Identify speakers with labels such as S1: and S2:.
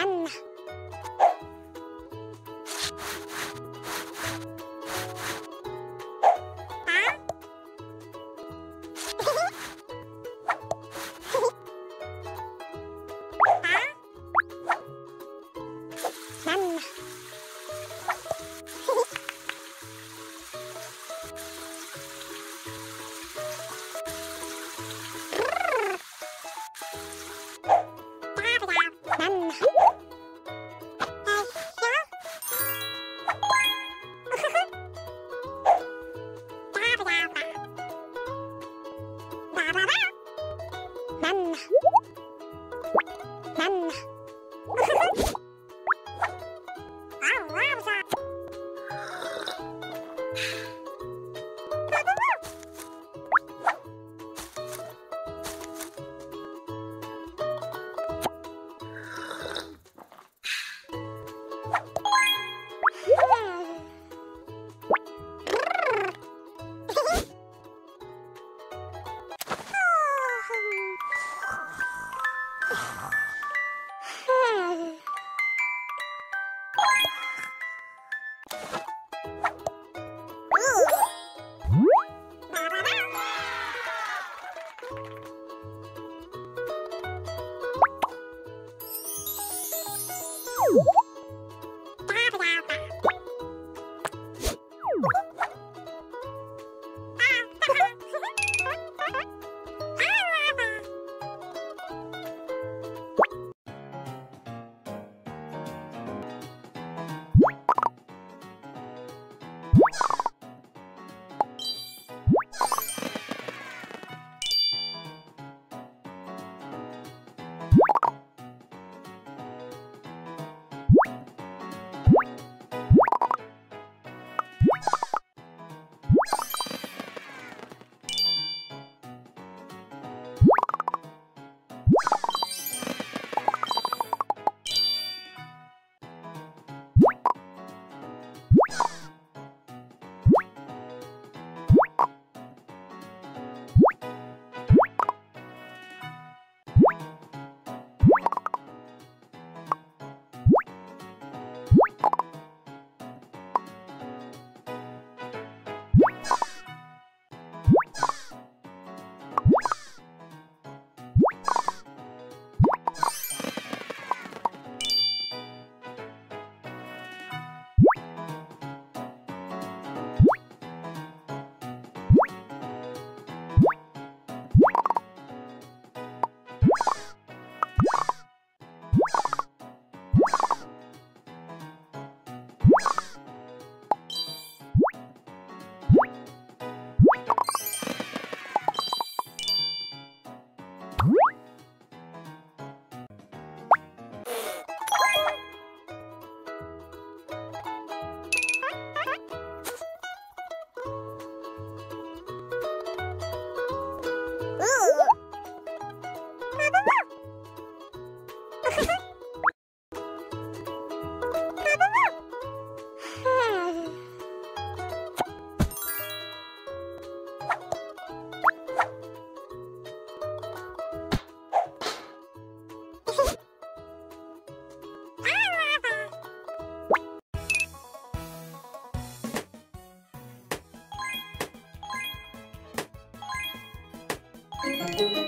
S1: ನನ್ನ ba ba ba you
S2: 안녕.